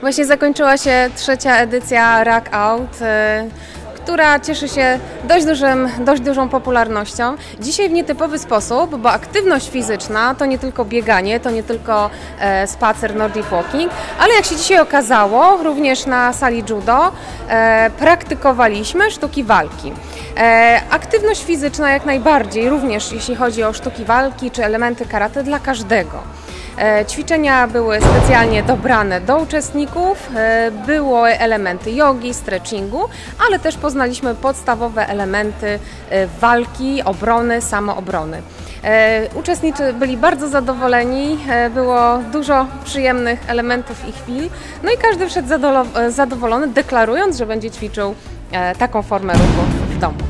Właśnie zakończyła się trzecia edycja Rack Out, e, która cieszy się dość, dużym, dość dużą popularnością. Dzisiaj w nietypowy sposób, bo aktywność fizyczna to nie tylko bieganie, to nie tylko e, spacer Nordic Walking, ale jak się dzisiaj okazało, również na sali judo e, praktykowaliśmy sztuki walki. E, aktywność fizyczna jak najbardziej, również jeśli chodzi o sztuki walki czy elementy karate dla każdego. E, Ćwiczenia były specjalnie dobrane do uczestników, e, były elementy jogi, stretchingu, ale też poznaliśmy podstawowe elementy e, walki, obrony, samoobrony. Uczestnicy byli bardzo zadowoleni, było dużo przyjemnych elementów i chwil, no i każdy wszedł zadowolony, deklarując, że będzie ćwiczył taką formę ruchu.